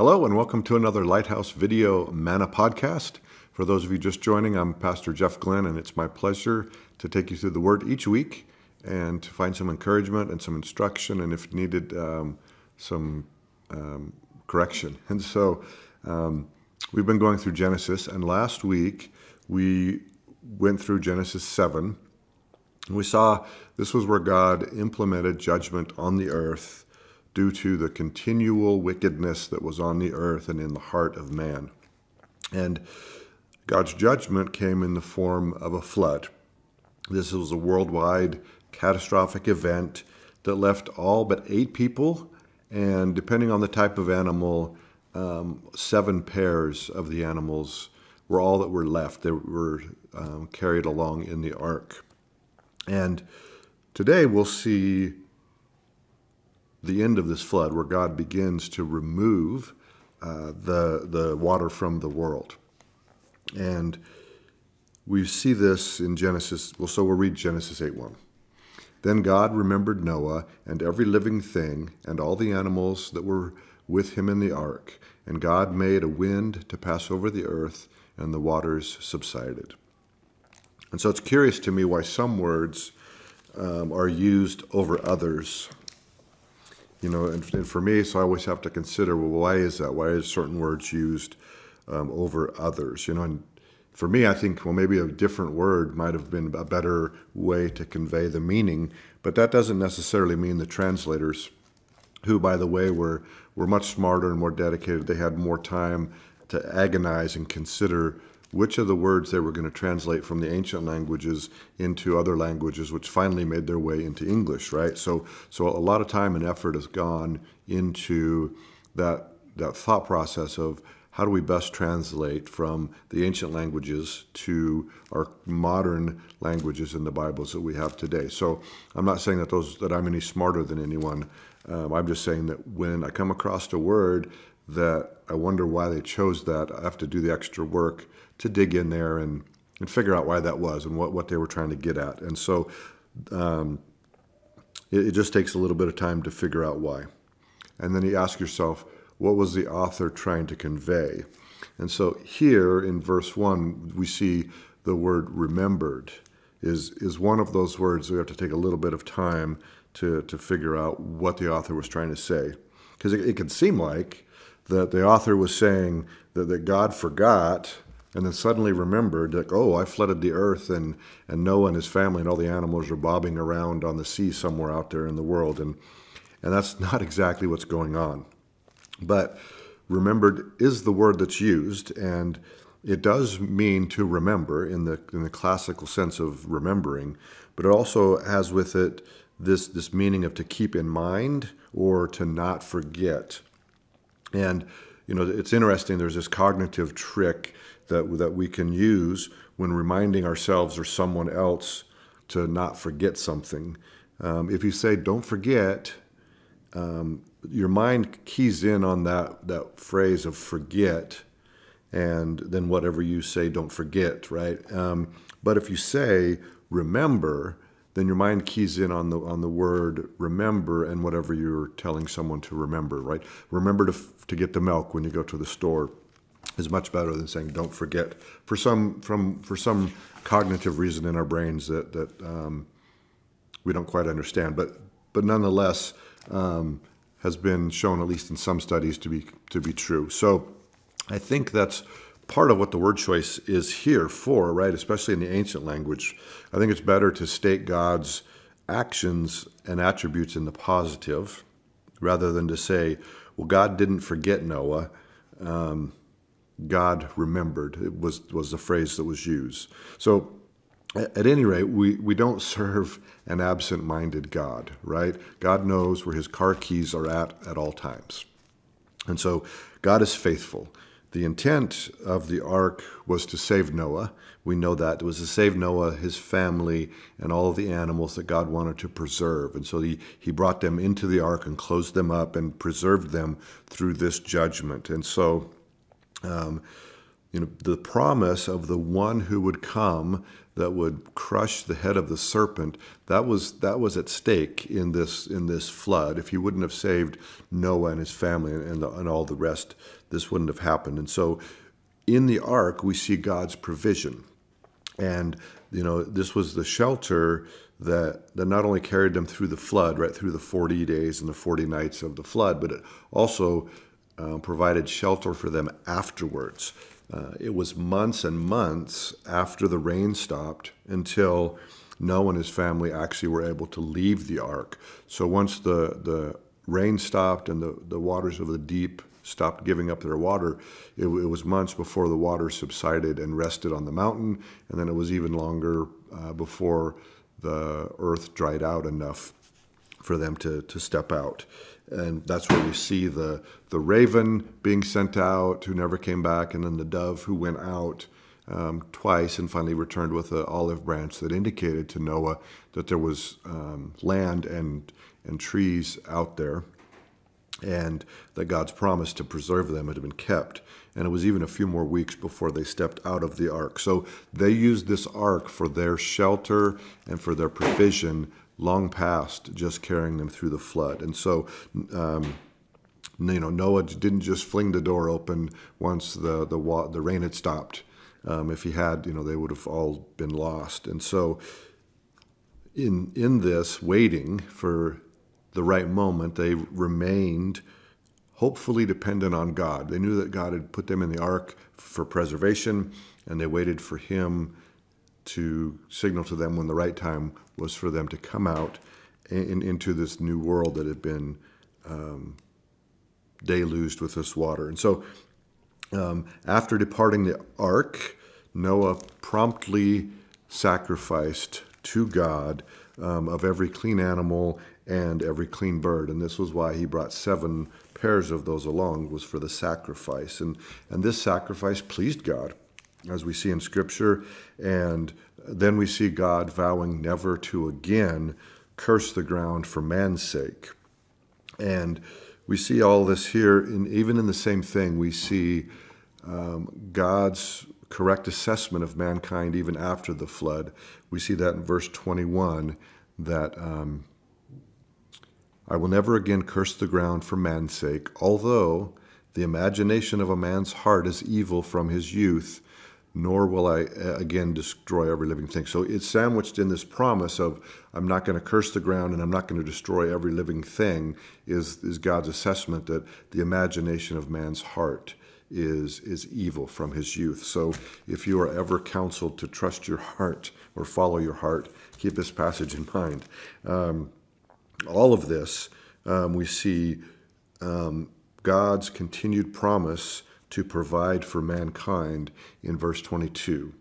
Hello, and welcome to another Lighthouse Video Manna podcast. For those of you just joining, I'm Pastor Jeff Glenn, and it's my pleasure to take you through the Word each week and to find some encouragement and some instruction, and if needed, um, some um, correction. And so um, we've been going through Genesis, and last week we went through Genesis 7. We saw this was where God implemented judgment on the earth due to the continual wickedness that was on the earth and in the heart of man. And God's judgment came in the form of a flood. This was a worldwide catastrophic event that left all but eight people, and depending on the type of animal, um, seven pairs of the animals were all that were left. They were um, carried along in the ark. And today we'll see the end of this flood, where God begins to remove uh, the, the water from the world. And we see this in Genesis. Well, so we'll read Genesis 8 1. Then God remembered Noah and every living thing and all the animals that were with him in the ark. And God made a wind to pass over the earth, and the waters subsided. And so it's curious to me why some words um, are used over others you know, and, and, for me, so I always have to consider, well, why is that? Why is certain words used um, over others? You know, and for me, I think, well, maybe a different word might have been a better way to convey the meaning, but that doesn't necessarily mean the translators, who, by the way, were were much smarter and more dedicated. They had more time to agonize and consider which of the words they were going to translate from the ancient languages into other languages, which finally made their way into English, right? So, so a lot of time and effort has gone into that that thought process of how do we best translate from the ancient languages to our modern languages in the Bibles that we have today. So I'm not saying that those that I'm any smarter than anyone. Um, I'm just saying that when I come across a word that I wonder why they chose that, I have to do the extra work to dig in there and, and figure out why that was and what, what they were trying to get at. And so um, it, it just takes a little bit of time to figure out why. And then you ask yourself, what was the author trying to convey? And so here in verse 1, we see the word remembered is, is one of those words we have to take a little bit of time to, to figure out what the author was trying to say. Because it, it can seem like that the author was saying that, that God forgot and then suddenly remembered that, oh, I flooded the earth, and, and Noah and his family and all the animals are bobbing around on the sea somewhere out there in the world. And, and that's not exactly what's going on. But remembered is the word that's used, and it does mean to remember in the, in the classical sense of remembering, but it also has with it this, this meaning of to keep in mind or to not forget. And, you know, it's interesting, there's this cognitive trick that, that we can use when reminding ourselves or someone else to not forget something. Um, if you say, don't forget, um, your mind keys in on that, that phrase of forget, and then whatever you say, don't forget, right? Um, but if you say, remember, then your mind keys in on the on the word remember and whatever you're telling someone to remember, right? Remember to to get the milk when you go to the store is much better than saying don't forget for some from for some cognitive reason in our brains that that um, we don't quite understand but but nonetheless um, has been shown at least in some studies to be to be true so I think that's part of what the word choice is here for right especially in the ancient language I think it's better to state God's actions and attributes in the positive rather than to say well God didn't forget Noah um, God remembered. It was was the phrase that was used. So at any rate, we, we don't serve an absent-minded God, right? God knows where his car keys are at at all times. And so God is faithful. the intent of the ark was to save Noah. We know that. It was to save Noah, his family, and all the animals that God wanted to preserve. And so he, he brought them into the ark and closed them up and preserved them through this judgment. And so, um, you know, the promise of the one who would come that would crush the head of the serpent that was that was at stake in this in this flood. If he wouldn't have saved Noah and his family and, the, and all the rest this wouldn't have happened. And so in the ark we see God's provision. And you know this was the shelter that that not only carried them through the flood right through the 40 days and the 40 nights of the flood but it also uh, provided shelter for them afterwards uh, it was months and months after the rain stopped until Noah and his family actually were able to leave the ark. So once the, the rain stopped and the, the waters of the deep stopped giving up their water, it, it, was months before the water subsided and rested on the mountain, and then it was even longer uh, before the earth dried out enough for them to, to step out and that's where we see the the raven being sent out who never came back, and then the dove who went out um, twice and finally returned with an olive branch that indicated to Noah that there was um, land and and trees out there, and that God's promise to preserve them had been kept. And it was even a few more weeks before they stepped out of the ark. So they used this ark for their shelter and for their provision long past just carrying them through the flood. And so, um, you know, Noah didn't just fling the door open once the the, the rain had stopped. Um, if he had, you know, they would have all been lost. And so, in in this waiting for the right moment, they remained hopefully dependent on God. They knew that God had put them in the ark for preservation, and they waited for Him to signal to them when the right time was for them to come out in, into this new world that had been um, deluged with this water. And so, um, after departing the ark, Noah promptly sacrificed to God um, of every clean animal and every clean bird. And this was why he brought seven pairs of those along, was for the sacrifice. And, and this sacrifice pleased God as we see in Scripture. And then we see God vowing never to again curse the ground for man's sake. And we see all this here, and even in the same thing, we see um, God's correct assessment of mankind even after the flood. We see that in verse 21 that um, I will never again curse the ground for man's sake, although the imagination of a man's heart is evil from his youth nor will I uh, again destroy every living thing. So it's sandwiched in this promise of I'm not going to curse the ground and I'm not going to destroy every living thing is, is God's assessment that the imagination of man's heart is, is evil from his youth. So if you are ever counseled to trust your heart or follow your heart, keep this passage in mind. Um, all of this um, we see um, God's continued promise to provide for mankind in verse 22.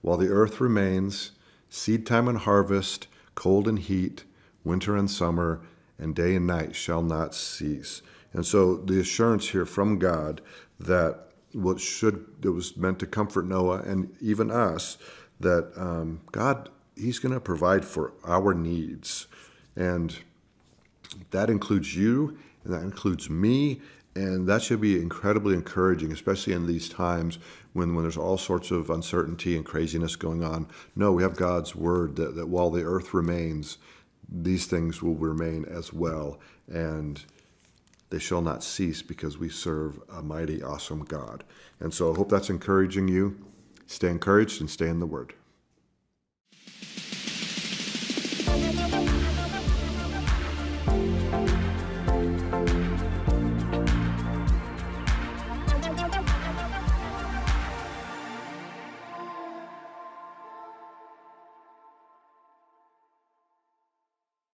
While the earth remains, seed time and harvest, cold and heat, winter and summer, and day and night shall not cease. And so the assurance here from God that what should that was meant to comfort Noah and even us that um, God He's going to provide for our needs, and that includes you, and that includes me, and that should be incredibly encouraging, especially in these times when, when there's all sorts of uncertainty and craziness going on. No, we have God's word that, that while the earth remains, these things will remain as well, and they shall not cease because we serve a mighty, awesome God. And so I hope that's encouraging you. Stay encouraged and stay in the word.